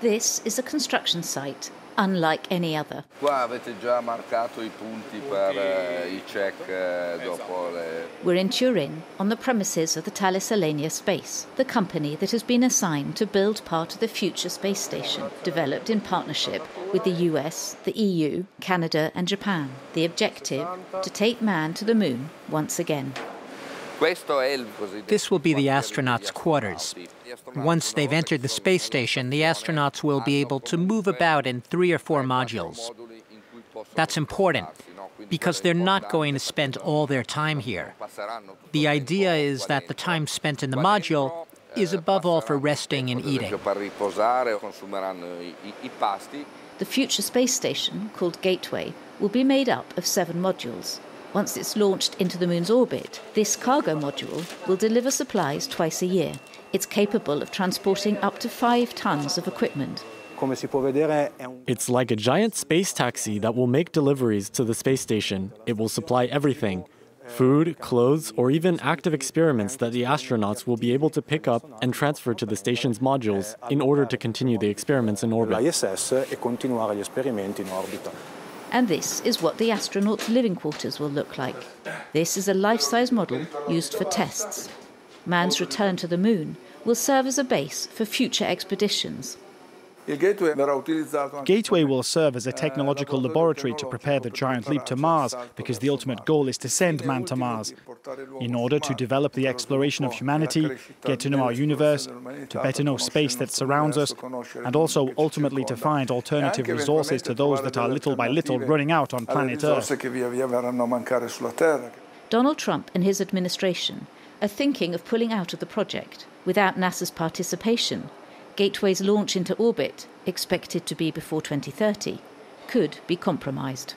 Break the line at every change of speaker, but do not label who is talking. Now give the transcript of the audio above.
This is a construction site unlike any other.
Qua avete già marcato i punti per eh, i check eh, dopo le...
We're in Turin, on the premises of the Thales Alenia Space, the company that has been assigned to build part of the future space station, developed in partnership with the US, the EU, Canada, and Japan. The objective to take man to the moon once again.
This will be the astronauts' quarters. Once they've entered the space station, the astronauts will be able to move about in three or four modules. That's important because they're not going to spend all their time here. The idea is that the time spent in the module is above all for resting and eating.
The future space station, called Gateway, will be made up of seven modules. Once it's launched into the moon's orbit, this cargo module will deliver supplies twice a year. It's capable of transporting up to five tons of equipment.
It's like a giant space taxi that will make deliveries to the space station. It will supply everything food, clothes, or even active experiments that the astronauts will be able to pick up and transfer to the station's modules in order to continue the experiments in orbit.
And this is what the astronauts' living quarters will look like. This is a life size model used for tests. Man's return to the moon will serve as a base for future expeditions.
Gateway will serve as a technological laboratory to prepare the giant leap to Mars because the ultimate goal is to send man to Mars. In order to develop the exploration of humanity, get to know our universe, to better know space that surrounds us, and also ultimately to find alternative resources to those that are little by little running out on planet Earth.
Donald Trump and his administration are thinking of pulling out of the project without NASA's participation. Gateway's launch into orbit, expected to be before 2030, could be compromised.